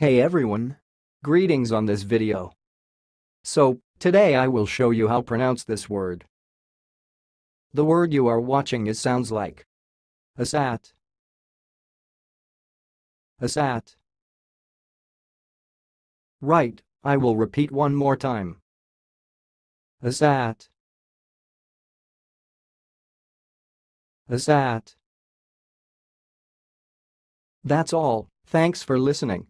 Hey everyone! Greetings on this video. So, today I will show you how pronounce this word. The word you are watching is sounds like Asat. Asat. Right, I will repeat one more time. Asat. Asat. That's all, thanks for listening.